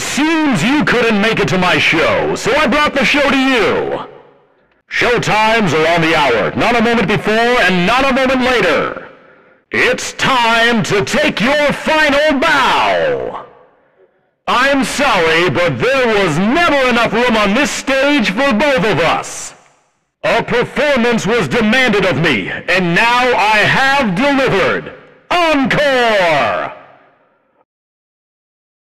Seems you couldn't make it to my show, so I brought the show to you. Show times are on the hour, not a moment before and not a moment later. It's time to take your final bow. I'm sorry, but there was never enough room on this stage for both of us. A performance was demanded of me, and now I have delivered. Encore!